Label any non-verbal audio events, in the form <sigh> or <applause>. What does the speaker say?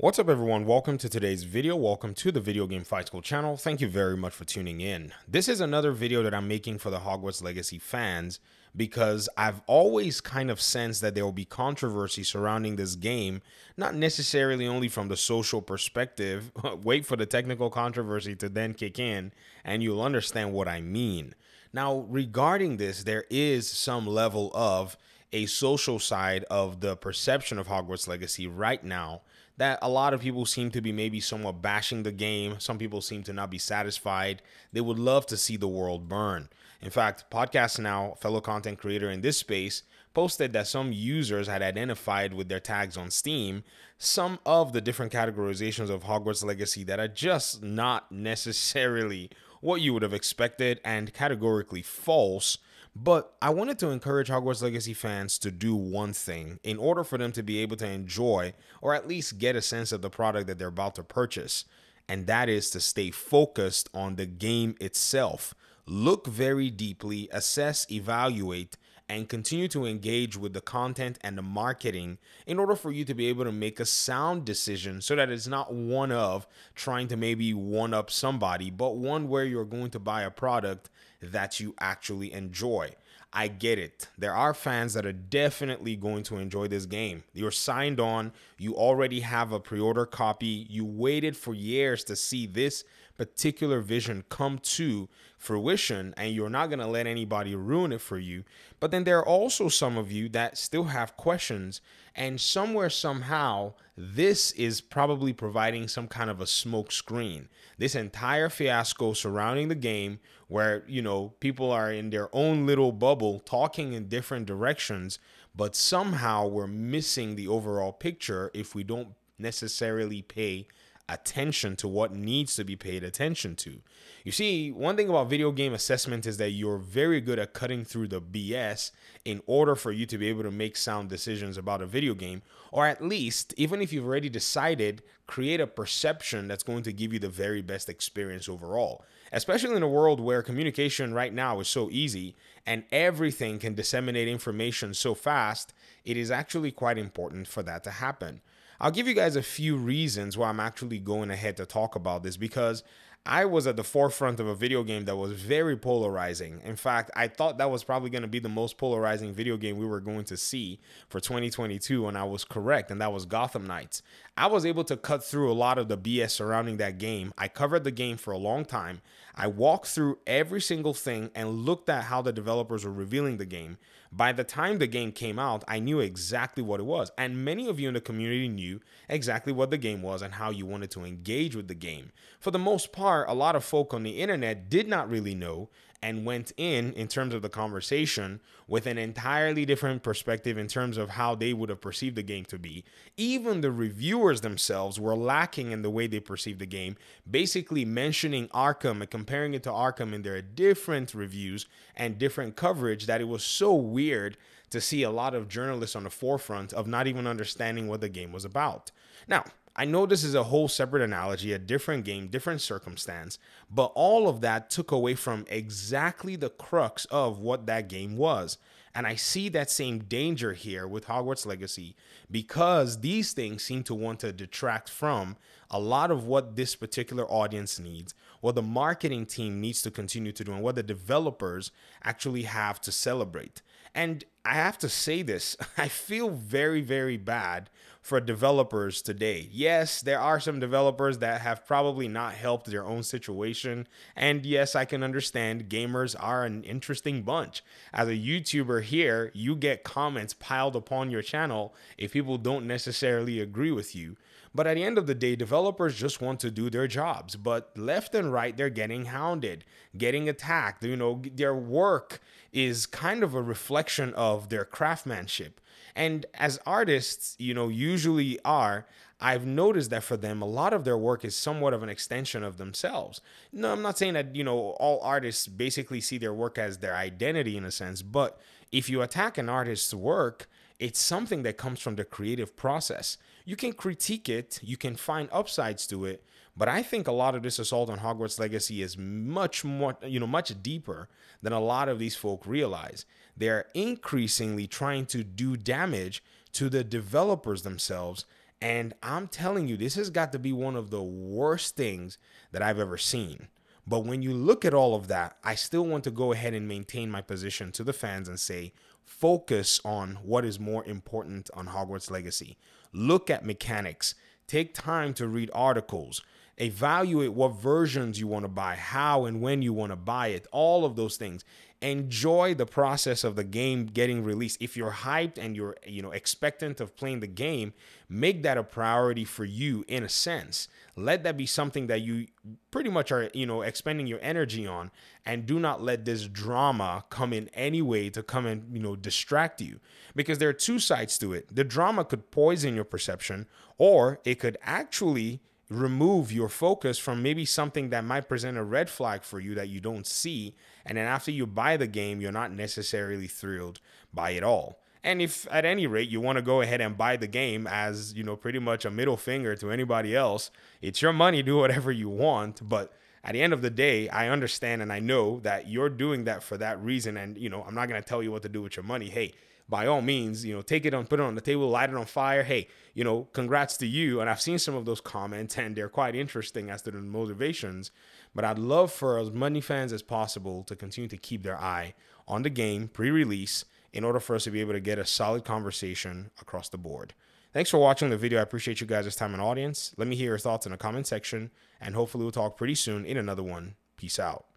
What's up everyone, welcome to today's video, welcome to the Video Game Fight School channel, thank you very much for tuning in. This is another video that I'm making for the Hogwarts Legacy fans because I've always kind of sensed that there will be controversy surrounding this game, not necessarily only from the social perspective, <laughs> wait for the technical controversy to then kick in and you'll understand what I mean. Now regarding this, there is some level of a social side of the perception of Hogwarts Legacy right now that a lot of people seem to be maybe somewhat bashing the game. Some people seem to not be satisfied. They would love to see the world burn. In fact, Podcast Now, fellow content creator in this space, posted that some users had identified with their tags on Steam some of the different categorizations of Hogwarts Legacy that are just not <laughs> necessarily what you would have expected and categorically false but I wanted to encourage Hogwarts Legacy fans to do one thing in order for them to be able to enjoy or at least get a sense of the product that they're about to purchase. And that is to stay focused on the game itself. Look very deeply, assess, evaluate, and continue to engage with the content and the marketing in order for you to be able to make a sound decision so that it's not one of trying to maybe one up somebody, but one where you're going to buy a product that you actually enjoy. I get it. There are fans that are definitely going to enjoy this game. You're signed on, you already have a pre order copy, you waited for years to see this particular vision come to fruition, and you're not going to let anybody ruin it for you. But then there are also some of you that still have questions, and somewhere, somehow, this is probably providing some kind of a smoke screen. This entire fiasco surrounding the game, where, you know, people are in their own little bubble talking in different directions, but somehow we're missing the overall picture if we don't necessarily pay attention to what needs to be paid attention to. You see, one thing about video game assessment is that you're very good at cutting through the BS in order for you to be able to make sound decisions about a video game, or at least, even if you've already decided, create a perception that's going to give you the very best experience overall. Especially in a world where communication right now is so easy and everything can disseminate information so fast, it is actually quite important for that to happen. I'll give you guys a few reasons why I'm actually going ahead to talk about this because I was at the forefront of a video game that was very polarizing. In fact, I thought that was probably going to be the most polarizing video game we were going to see for 2022, and I was correct, and that was Gotham Knights. I was able to cut through a lot of the BS surrounding that game. I covered the game for a long time. I walked through every single thing and looked at how the developers were revealing the game. By the time the game came out, I knew exactly what it was. And many of you in the community knew exactly what the game was and how you wanted to engage with the game. For the most part, a lot of folk on the internet did not really know and went in in terms of the conversation with an entirely different perspective in terms of how they would have perceived the game to be. Even the reviewers themselves were lacking in the way they perceived the game, basically mentioning Arkham and comparing it to Arkham in their different reviews and different coverage that it was so weird to see a lot of journalists on the forefront of not even understanding what the game was about. Now, I know this is a whole separate analogy, a different game, different circumstance, but all of that took away from exactly the crux of what that game was. And I see that same danger here with Hogwarts Legacy because these things seem to want to detract from a lot of what this particular audience needs, what the marketing team needs to continue to do, and what the developers actually have to celebrate. And I have to say this <laughs> I feel very, very bad for developers today. Yes, there are some developers that have probably not helped their own situation. And yes, I can understand gamers are an interesting bunch. As a YouTuber here, you get comments piled upon your channel if people don't necessarily agree with you. But at the end of the day, developers just want to do their jobs. But left and right, they're getting hounded, getting attacked. You know, their work is kind of a reflection of their craftsmanship. And as artists, you know, usually are, I've noticed that for them, a lot of their work is somewhat of an extension of themselves. No, I'm not saying that, you know, all artists basically see their work as their identity in a sense, but if you attack an artist's work, it's something that comes from the creative process. You can critique it, you can find upsides to it, but I think a lot of this assault on Hogwarts Legacy is much more, you know, much deeper than a lot of these folk realize. They're increasingly trying to do damage to the developers themselves And I'm telling you, this has got to be one of the worst things that I've ever seen. But when you look at all of that, I still want to go ahead and maintain my position to the fans and say, focus on what is more important on Hogwarts Legacy. Look at mechanics. Take time to read articles. Evaluate what versions you want to buy, how and when you want to buy it, all of those things. Enjoy the process of the game getting released. If you're hyped and you're you know expectant of playing the game make that a priority for you in a sense. Let that be something that you pretty much are you know expending your energy on and do not let this drama come in any way to come and you know distract you. Because there are two sides to it. The drama could poison your perception or it could actually remove your focus from maybe something that might present a red flag for you that you don't see. And then after you buy the game, you're not necessarily thrilled by it all. And if at any rate you want to go ahead and buy the game as, you know, pretty much a middle finger to anybody else, it's your money, do whatever you want. But at the end of the day, I understand and I know that you're doing that for that reason. And, you know, I'm not going to tell you what to do with your money. Hey, by all means, you know, take it on, put it on the table, light it on fire. Hey, you know, congrats to you. And I've seen some of those comments and they're quite interesting as to the motivations. But I'd love for as many fans as possible to continue to keep their eye on the game pre release in order for us to be able to get a solid conversation across the board. Thanks for watching the video. I appreciate you guys' time and audience. Let me hear your thoughts in the comment section, and hopefully we'll talk pretty soon in another one. Peace out.